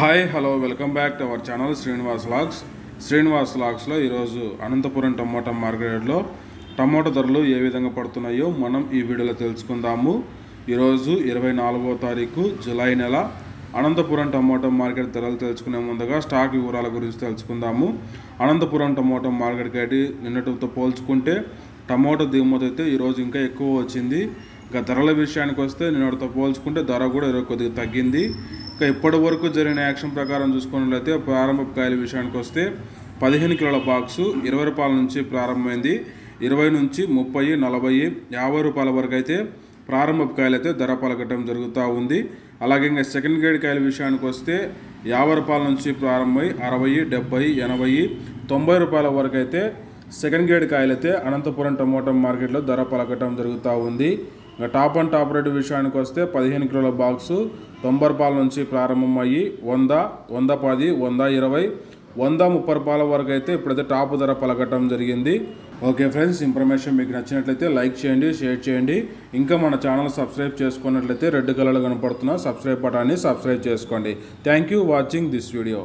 Hi hello welcome back to our channel Srinivas logs Srinivas లాగ్స్లో ఈరోజు Anantapuram tomato మార్కెట్లో tomato ధరలు ఏ విధంగా పడుతున్నాయో మనం ఈ వీడియోలో తెలుసుకుందాము. ఈరోజు ఇరవై నాలుగో తారీఖు జూలై నెల. అనంతపురం టమోటా మార్కెట్ ధరలు తెలుసుకునే ముందుగా స్టాక్ వివరాల గురించి తెలుసుకుందాము. అనంతపురం టమోటా మార్కెట్ అయితే నిన్నటితో పోల్చుకుంటే టమోటా దిగుమతి అయితే ఈరోజు ఇంకా ఎక్కువ వచ్చింది. ఇంకా ధరల విషయానికి వస్తే నిన్నటితో పోల్చుకుంటే ధర కూడా కొద్దిగా తగ్గింది. ఇంకా ఇప్పటి వరకు జరిగిన యాక్షన్ ప్రకారం చూసుకున్నట్లయితే ప్రారంభ కాయల విషయానికి వస్తే పదిహేను కిలోల బాక్సు ఇరవై రూపాయల నుంచి ప్రారంభమైంది. ఇరవై నుంచి ముప్పై నలభై యాభై రూపాయల వరకు అయితే ప్రారంభ కాయలు అయితే ధర పలకటం జరుగుతూ ఉంది. అలాగే ఇంకా సెకండ్ గ్రేడ్ కాయల విషయానికి వస్తే యాభై రూపాయల నుంచి ప్రారంభమై అరవై డెబ్బై ఎనభై తొంభై రూపాయల వరకు అయితే సెకండ్ గ్రేడ్ కాయలు అయితే అనంతపురం టమోటా మార్కెట్లో ధర పలకటం జరుగుతూ ఉంది. ఇంకా టాప్ అండ్ టాప్ రేటు విషయానికి వస్తే పదిహేను కిలోల బాక్సు తొంభై రూపాయల నుంచి ప్రారంభమయ్యి వంద వంద పది వంద ఇరవై వంద ముప్పై రూపాయల వరకు అయితే ఇప్పుడైతే టాప్ ధర పలకటం జరిగింది. ఓకే ఫ్రెండ్స్ ఇన్ఫర్మేషన్ మీకు నచ్చినట్లయితే లైక్ చేయండి షేర్ చేయండి. ఇంకా మన ఛానల్ సబ్స్క్రైబ్ చేసుకున్నట్లయితే రెడ్ కలర్లో కనపడుతున్న సబ్స్క్రైబ్ బటాన్ని సబ్స్క్రైబ్ చేసుకోండి. Thank you watching this video.